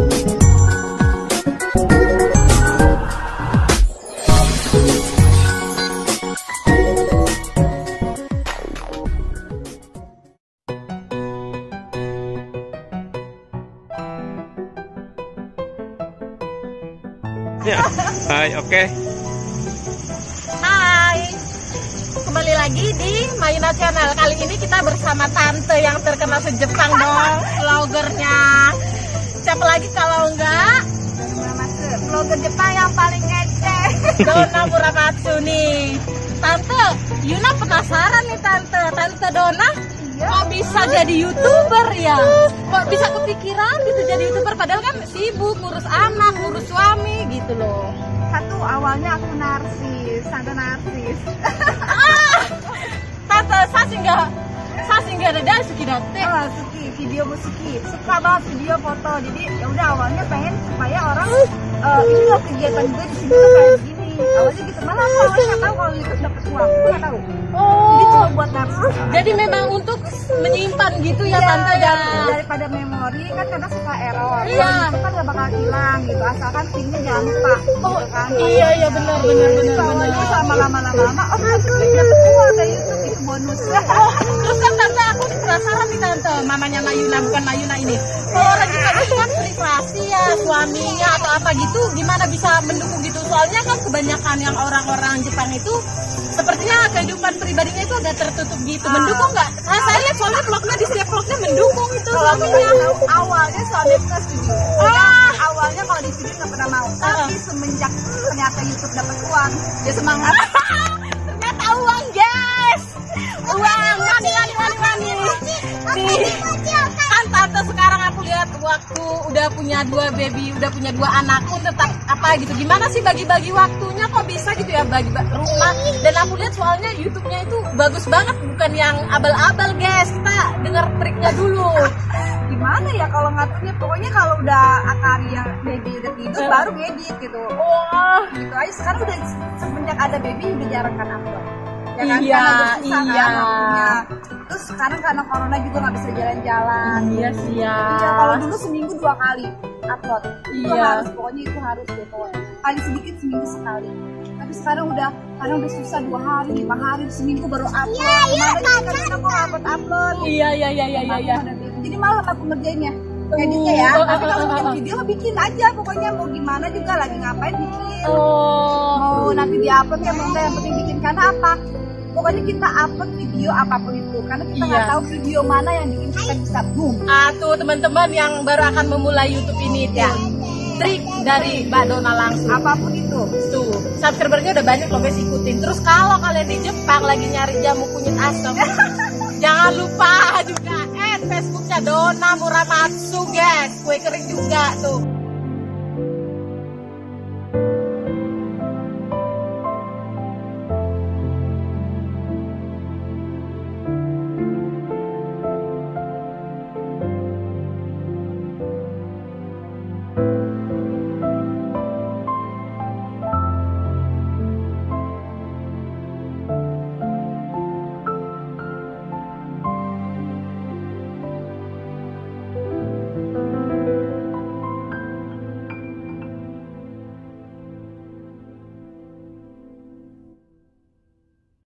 Ya, hai, oke. Hai, kembali lagi di Mayuna Channel. Kali ini kita bersama tante yang terkenal se-Jepang dong, vlogernya. Siapa lagi kalau enggak? vlogger Jepang yang paling ngece Dona Muramatsu nih. Tante, Yuna penasaran nih tante. Tante Dona, kok bisa jadi youtuber ya? Kok bisa kepikiran gitu jadi youtuber? Padahal kan sibuk ngurus anak, ngurus suami gitu loh. satu awalnya aku narsis tante narsis Tante, saya singgah, saya singgah ada dari suki date. oh, suki video musiki. Suka banget video foto. Jadi ya udah awalnya pengen supaya orang eh, ini loh kegiatan gue di sini tuh kayak begini awalnya gitu. Malah aku awalnya nggak tahu kalau YouTube dapat uang. Aku nggak tahu. Jadi cuma Oh, buat narsis jadi memang untuk menyimpan gitu ya Iya, tante ya. dari- daripada memori kan karena suka error. Iya. Itu kan gak bakal hilang gitu. Asalkan pinnya jangan lupa Oh, gitu kan. iya iya benar benar benar awalnya benar. sama lama-lama oh dapat uang dari YouTube itu bonus Oh, terus kan tante aku penasaran nih tante, mamanya Mayuna bukan Mayuna ini. Kalau orang Jepang itu kan privasi ya suaminya atau apa gitu, gimana bisa mendukung gitu? Soalnya kan kebanyakan yang orang-orang Jepang itu sepertinya kehidupan pribadinya itu agak tertutup gitu. Ah. Mendukung nggak? Saya, saya lihat soalnya vlognya di setiap vlognya mendukung itu kalau suaminya. awalnya suami aku nggak setuju Ah, awalnya kalau di video nggak pernah mau tapi semenjak ternyata YouTube dapat uang dia semangat Nih, kan tante sekarang aku lihat waktu udah punya dua baby, udah punya dua anak pun tetap apa gitu. Gimana sih bagi-bagi waktunya kok bisa gitu ya bagi ba- rumah? Dan aku lihat soalnya YouTube-nya itu bagus banget, bukan yang abal-abal guys. Kita dengar triknya dulu. gimana ya kalau ngaturnya pokoknya kalau udah akari yang baby udah tidur baru ngedit gitu Wah, gitu aja sekarang udah semenjak ada baby udah jarang kan upload ya kan Iya, karena udah susah iya. kan waktunya terus sekarang karena corona juga nggak bisa jalan-jalan iya sih ya. Iya, kalau dulu seminggu dua kali upload. Itu Iya. harus, pokoknya itu harus deh pokoknya. Paling sedikit seminggu sekali. Tapi sekarang udah, karena udah susah dua hari, lima hari, seminggu baru upload. Iya, iya, Kemarin kita kok upload upload. Iya iya iya iya iya. iya. Jadi malam aku ngerjainnya. Editnya ya, Oh, tapi kalau bikin video bikin aja pokoknya mau gimana juga lagi ngapain bikin Oh. mau nanti diupload ya mau enggak yang penting bikin karena apa pokoknya kita upload video apa pun itu karena kita nggak Iya. tahu video mana yang bikin kita bisa boom Ah, tuh teman-teman yang baru akan memulai YouTube ini ya. Trik dari Mbak Dona langsung. apa pun itu Tuh, subscribernya udah banyak loh guys ikutin. Terus kalau kalian di Jepang lagi nyari jamu kunyit asam, jangan lupa juga add Facebooknya Dona Muramatsu guys. Kue kering juga tuh.